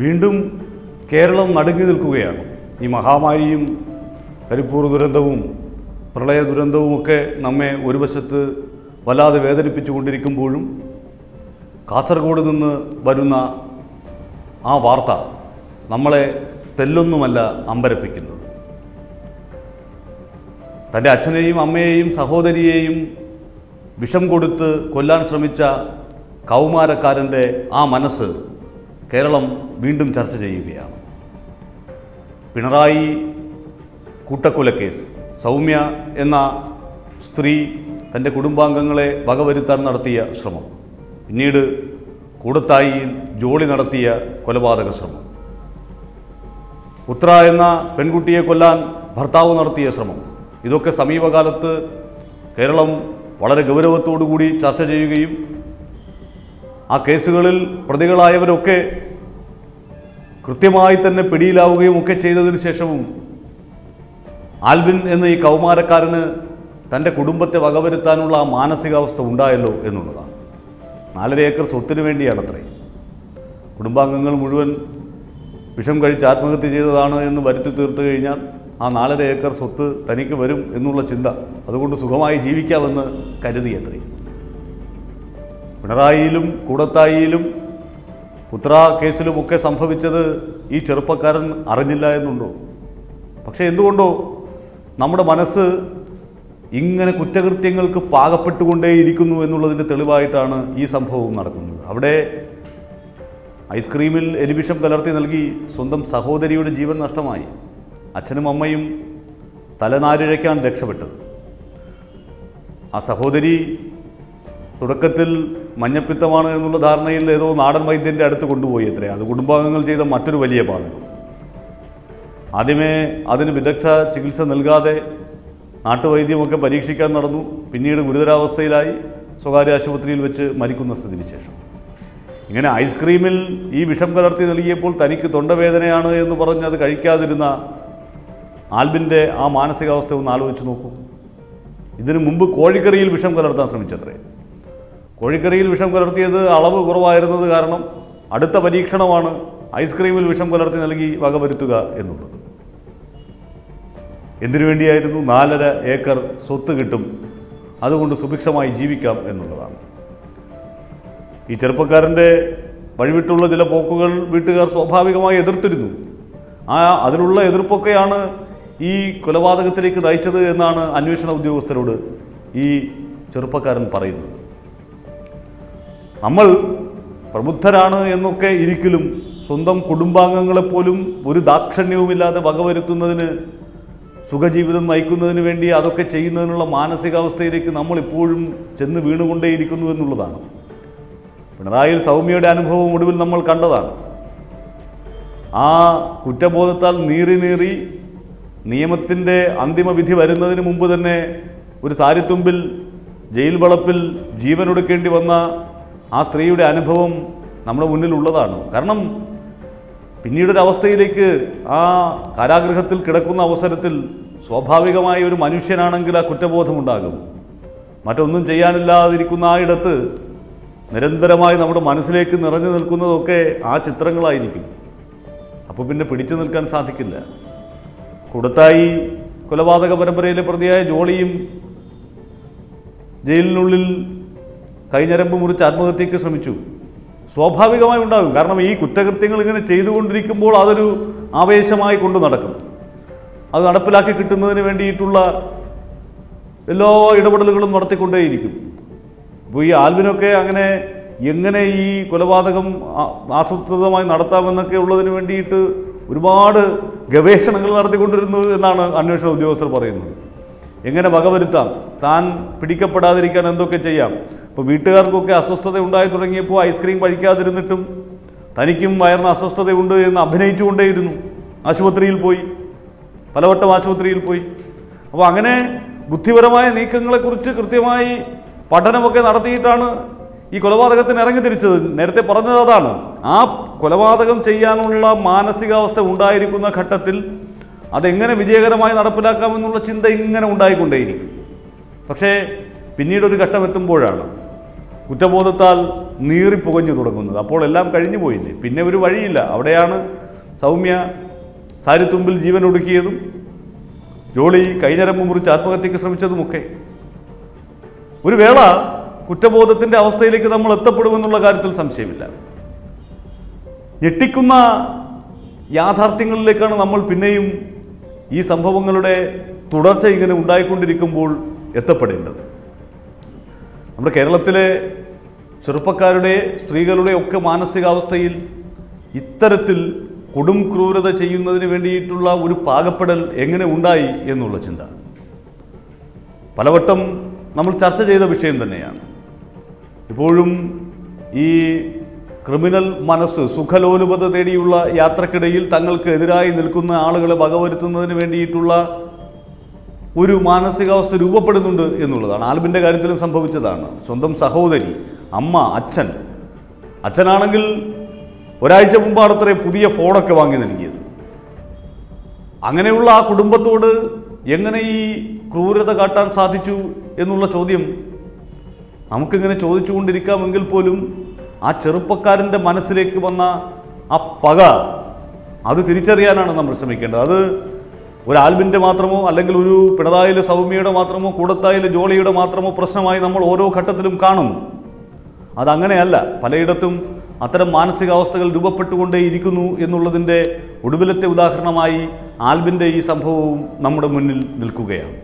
വീണ്ടും കേരളം നടുങ്ങി നിൽക്കുകയാണ്. ഈ മഹാമാരിയും കരിപ്പൂർ ദുരന്തവും പ്രളയ ദുരന്തവുമൊക്കെ നമ്മെ ഒരു വശത്ത് വല്ലാതെ വേദനിപ്പിച്ചു കൊണ്ടിരിക്കുമ്പോഴും കാസർഗോഡ് നിന്ന് വരുന്ന ആ വാർത്ത നമ്മളെ തെല്ലൊന്നുമല്ല അമ്പരപ്പിക്കുന്നത്. തന്റെ അച്ഛനെയും അമ്മയെയും സഹോദരിയെയും വിഷം കൊടുത്ത് കൊല്ലാൻ ശ്രമിച്ച കൗമാരക്കാരന്റെ ആ മനസ്സ് കേരളം വീണ്ടും ചർച്ച ചെയ്യുകയാണ്. പിണറായി കൂട്ടക്കൊലക്കേസ് സൗമ്യ എന്ന സ്ത്രീ തന്റെ കുടുംബാംഗങ്ങളെ വകവരുത്താൻ നടത്തിയ ശ്രമം. പിന്നീട് കൂടത്തായിയിൽ ജോളി നടത്തിയ കൊലപാതക ശ്രമം. ഉത്ര എന്ന പെൺകുട്ടിയെ കൊല്ലാൻ ഭർത്താവ് നടത്തിയ ശ്രമം. ഇതൊക്കെ സമീപകാലത്ത് കേരളം വളരെ ഗൗരവത്തോടുകൂടി ചർച്ച ചെയ്യുകയും ആ കേസുകളിൽ പ്രതികളായവരൊക്കെ കൃത്യമായി തന്നെ പിടിയിലാവുകയും ഒക്കെ ചെയ്തതിന് ശേഷവും ആൽബിൻ എന്ന ഈ കൗമാരക്കാരന് തന്റെ കുടുംബത്തെ വകവരുത്താനുള്ള ആ മാനസികാവസ്ഥ ഉണ്ടായല്ലോ എന്നുള്ളതാണ്. നാലര ഏക്കർ സ്വത്തിന് വേണ്ടിയാണ് വേണ്ടിയാണത്രേ. കുടുംബാംഗങ്ങൾ മുഴുവൻ വിഷം കഴിച്ച് ആത്മഹത്യ ചെയ്തതാണ് എന്ന് വരുത്തി തീർത്തു കഴിഞ്ഞാൽ ആ നാലര ഏക്കർ സ്വത്ത് തനിക്ക് വരും എന്നുള്ള ചിന്ത അതുകൊണ്ട് സുഖമായി ജീവിക്കാമെന്ന് കരുതിയത്രേ. പിണറായിയിലും കൂടത്തായിയിലും പുത്ര കേസിലുമൊക്കെ സംഭവിച്ചത് ഈ ചെറുപ്പക്കാരൻ അറിഞ്ഞില്ല എന്നുണ്ടോ? പക്ഷെ എന്തുകൊണ്ടോ നമ്മുടെ മനസ്സ് ഇങ്ങനെ കുറ്റകൃത്യങ്ങൾക്ക് പാകപ്പെട്ടുകൊണ്ടേയിരിക്കുന്നു എന്നുള്ളതിന്റെ തെളിവായിട്ടാണ് ഈ സംഭവം നടക്കുന്നത്. അവിടെ ഐസ്ക്രീമിൽ എലിവിഷം കലർത്തി നൽകി സ്വന്തം സഹോദരിയുടെ ജീവൻ നഷ്ടമായി. അച്ഛനും അമ്മയും തലനാരിഴയ്ക്കാൻ രക്ഷപ്പെട്ടത്. ആ സഹോദരി തുടക്കത്തിൽ മഞ്ഞപ്പിത്തമാണ് എന്നുള്ള ധാരണയിൽ ഏതോ നാടൻ വൈദ്യന്റെ അടുത്ത് കൊണ്ടുപോയി അത്രേ. അത് കുടുംബാംഗങ്ങൾ ചെയ്ത മറ്റൊരു വലിയ പാതകം ആദ്യമേ അതിന് വിദഗ്ധ ചികിത്സ നൽകാതെ നാട്ടുവൈദ്യമൊക്കെ പരീക്ഷിക്കാൻ നടന്നു. പിന്നീട് ഗുരുതരാവസ്ഥയിലായി സ്വകാര്യ ആശുപത്രിയിൽ വെച്ച് മരിക്കുന്ന സ്ഥിതിവിശേഷം ഇങ്ങനെ ഐസ്ക്രീമിൽ ഈ വിഷം കലർത്തി നൽകിയപ്പോൾ തനിക്ക് തൊണ്ടവേദനയാണ് എന്ന് പറഞ്ഞ് അത് കഴിക്കാതിരുന്ന ആൽബിന്റെ ആ മാനസികാവസ്ഥ ഒന്ന് ആലോചിച്ച് നോക്കൂ. ഇതിനു മുമ്പ് കോഴിക്കറിയിൽ വിഷം കലർത്താൻ ശ്രമിച്ചത്രേ. കോഴിക്കറിയിൽ വിഷം കലർത്തിയത് അളവ് കുറവായിരുന്നത് കാരണം അടുത്ത പരീക്ഷണമാണ് ഐസ്ക്രീമിൽ വിഷം കലർത്തി നൽകി വകവരുത്തുക എന്നുള്ളത്. എന്തിനു വേണ്ടിയായിരുന്നു നാലര ഏക്കർ സ്വത്ത് കിട്ടും? അതുകൊണ്ട് സുഭിക്ഷമായി ജീവിക്കാം എന്നുള്ളതാണ്. ഈ ചെറുപ്പക്കാരന്റെ വഴിവിട്ടുള്ള ചില പോക്കുകൾ വീട്ടുകാർ സ്വാഭാവികമായി എതിർത്തിരുന്നു. ആ അതിലുള്ള എതിർപ്പൊക്കെയാണ് ഈ കൊലപാതകത്തിലേക്ക് നയിച്ചത് എന്നാണ് അന്വേഷണ ഉദ്യോഗസ്ഥരോട് ഈ ചെറുപ്പക്കാരൻ പറയുന്നത്. നമ്മൾ പ്രബുദ്ധരാണ് എന്നൊക്കെ ഇരിക്കലും സ്വന്തം കുടുംബാംഗങ്ങളെപ്പോലും ഒരു ദാക്ഷണ്യവുമില്ലാതെ വകവരുത്തുന്നതിന് സുഖജീവിതം നയിക്കുന്നതിന് വേണ്ടി അതൊക്കെ ചെയ്യുന്നതിനുള്ള മാനസികാവസ്ഥയിലേക്ക് നമ്മൾ ഇപ്പോഴും ചെന്ന് വീണുകൊണ്ടേയിരിക്കുന്നു എന്നുള്ളതാണ്. പിണറായിൽ സൗമ്യയുടെ അനുഭവം ഒടുവിൽ നമ്മൾ കണ്ടതാണ്. ആ കുറ്റബോധത്താൽ നീറി നീറി നിയമത്തിന്റെ അന്തിമ വിധി വരുന്നതിന് മുമ്പ് തന്നെ ഒരു സാരിത്തുമ്പിൽ ജയിൽ വളപ്പിൽ ജീവനൊടുക്കേണ്ടി വന്ന ആ സ്ത്രീയുടെ അനുഭവം നമ്മുടെ മുന്നിലുള്ളതാണ്. കാരണം പിന്നീടൊരവസ്ഥയിലേക്ക് ആ കാരാഗ്രഹത്തിൽ കിടക്കുന്ന അവസരത്തിൽ സ്വാഭാവികമായ ഒരു മനുഷ്യനാണെങ്കിൽ ആ കുറ്റബോധമുണ്ടാകും മറ്റൊന്നും ചെയ്യാനില്ലാതിരിക്കുന്ന ആ ഇടത്ത് നിരന്തരമായി നമ്മുടെ മനസ്സിലേക്ക് നിറഞ്ഞു നിൽക്കുന്നതൊക്കെ ആ ചിത്രങ്ങളായിരിക്കും. അപ്പോൾ പിന്നെ പിടിച്ചു നിൽക്കാൻ സാധിക്കില്ല. കൊടുത്തായി കൊലപാതക പരമ്പരയിലെ പ്രതിയായ ജോളിയും ജയിലിനുള്ളിൽ കൈഞ്ഞരമ്പ് മുറിച്ച് ആത്മഹത്യയ്ക്ക് ശ്രമിച്ചു. സ്വാഭാവികമായി ഉണ്ടാകും. കാരണം ഈ കുറ്റകൃത്യങ്ങൾ ഇങ്ങനെ ചെയ്തുകൊണ്ടിരിക്കുമ്പോൾ അതൊരു ആവേശമായി കൊണ്ടു നടക്കും. അത് നടപ്പിലാക്കി കിട്ടുന്നതിന് വേണ്ടിയിട്ടുള്ള എല്ലാ ഇടപെടലുകളും നടത്തിക്കൊണ്ടേയിരിക്കും. അപ്പോൾ ഈ ആൽവിനൊക്കെ അങ്ങനെ എങ്ങനെ ഈ കൊലപാതകം ആസൂത്രിതമായി നടത്താമെന്നൊക്കെ ഉള്ളതിന് വേണ്ടിയിട്ട് ഒരുപാട് ഗവേഷണങ്ങൾ നടത്തിക്കൊണ്ടിരുന്നു എന്നാണ് അന്വേഷണ ഉദ്യോഗസ്ഥർ പറയുന്നത്. എങ്ങനെ വകവരുത്താം? താൻ പിടിക്കപ്പെടാതിരിക്കാൻ എന്തൊക്കെ ചെയ്യാം? ഇപ്പോൾ വീട്ടുകാർക്കൊക്കെ അസ്വസ്ഥത ഉണ്ടായി തുടങ്ങിയപ്പോൾ ഐസ്ക്രീം കഴിക്കാതിരുന്നിട്ടും തനിക്കും വയറിന് അസ്വസ്ഥതയുണ്ട് എന്ന് അഭിനയിച്ചുകൊണ്ടേയിരുന്നു. ആശുപത്രിയിൽ പോയി. പലവട്ടം ആശുപത്രിയിൽ പോയി. അപ്പോൾ അങ്ങനെ ബുദ്ധിപരമായ നീക്കങ്ങളെക്കുറിച്ച് കൃത്യമായി പഠനമൊക്കെ നടത്തിയിട്ടാണ് ഈ കൊലപാതകത്തിന് ഇറങ്ങി തിരിച്ചത്. നേരത്തെ പറഞ്ഞത് അതാണ്. ആ കൊലപാതകം ചെയ്യാനുള്ള മാനസികാവസ്ഥ ഉണ്ടായിരിക്കുന്ന ഘട്ടത്തിൽ അതെങ്ങനെ വിജയകരമായി നടപ്പിലാക്കാമെന്നുള്ള ചിന്ത ഇങ്ങനെ ഉണ്ടായിക്കൊണ്ടേയിരിക്കും. പക്ഷേ പിന്നീട് ഒരു ഘട്ടം എത്തുമ്പോഴാണ് കുറ്റബോധത്താൽ നീറിപ്പുകഞ്ഞു തുടങ്ങുന്നത്. അപ്പോൾ എല്ലാം കഴിഞ്ഞു പോയില്ലേ? പിന്നെ ഒരു വഴിയില്ല. അവിടെയാണ് സൗമ്യ സാരിത്തുമ്പിൽ ജീവൻ ഒടുക്കിയതും ജോളി കൈഞ്ഞരമ്പ് മുറിച്ച് ആത്മഹത്യക്ക് ശ്രമിച്ചതുമൊക്കെ. ഒരു വേള കുറ്റബോധത്തിന്റെ അവസ്ഥയിലേക്ക് നമ്മൾ എത്തപ്പെടുമെന്നുള്ള കാര്യത്തിൽ സംശയമില്ല. ഞെട്ടിക്കുന്ന യാഥാർത്ഥ്യങ്ങളിലേക്കാണ് നമ്മൾ പിന്നെയും ഈ സംഭവങ്ങളുടെ തുടർച്ച ഇങ്ങനെ ഉണ്ടായിക്കൊണ്ടിരിക്കുമ്പോൾ എത്തപ്പെടേണ്ടത്. നമ്മുടെ കേരളത്തിലെ ചെറുപ്പക്കാരുടെ സ്ത്രീകളുടെ ഒക്കെ മാനസികാവസ്ഥയിൽ ഇത്തരത്തിൽ കൊടും ക്രൂരത ചെയ്യുന്നതിന് വേണ്ടിയിട്ടുള്ള ഒരു പാകപ്പെടൽ എങ്ങനെ ഉണ്ടായി എന്നുള്ള ചിന്ത. പലവട്ടം നമ്മൾ ചർച്ച ചെയ്ത വിഷയം തന്നെയാണ്. ഇപ്പോഴും ഈ ക്രിമിനൽ മനസ്സ് സുഖലോലുപത തേടിയുള്ള യാത്രക്കിടയിൽ തങ്ങൾക്ക് എതിരായി നിൽക്കുന്ന ആളുകളെ വകവരുത്തുന്നതിന് വേണ്ടിയിട്ടുള്ള ഒരു മാനസികാവസ്ഥ രൂപപ്പെടുന്നുണ്ട് എന്നുള്ളതാണ്. ആൽബിന്റെ കാര്യത്തിലും സംഭവിച്ചതാണ്. സ്വന്തം സഹോദരി അമ്മ അച്ഛൻ. അച്ഛനാണെങ്കിൽ ഒരാഴ്ച മുമ്പാണ് മുമ്പാണത്രേ പുതിയ ഫോണൊക്കെ വാങ്ങി നൽകിയത്. അങ്ങനെയുള്ള ആ കുടുംബത്തോട് എങ്ങനെ ഈ ക്രൂരത കാട്ടാൻ സാധിച്ചു എന്നുള്ള ചോദ്യം നമുക്കിങ്ങനെ ചോദിച്ചുകൊണ്ടിരിക്കാമെങ്കിൽ പോലും ആ ചെറുപ്പക്കാരന്റെ മനസ്സിലേക്ക് വന്ന ആ പക അത് തിരിച്ചറിയാനാണ് നമ്മൾ ശ്രമിക്കേണ്ടത് അത് ഒരു ആൽബിന്റെ മാത്രമോ അല്ലെങ്കിൽ ഒരു പിണറായിലെ സൗമ്യയുടെ മാത്രമോ കൂടത്തായിലെ ജോളിയുടെ മാത്രമോ പ്രശ്നമായി നമ്മൾ ഓരോ ഘട്ടത്തിലും കാണുന്നു. അതങ്ങനെയല്ല പലയിടത്തും അത്തരം മാനസികാവസ്ഥകൾ രൂപപ്പെട്ടുകൊണ്ടേയിരിക്കുന്നു എന്നുള്ളതിന്റെ ഒടുവിലത്തെ ഉദാഹരണമായി ആൽബിന്റെ ഈ സംഭവവും നമ്മുടെ മുന്നിൽ നിൽക്കുകയാണ്.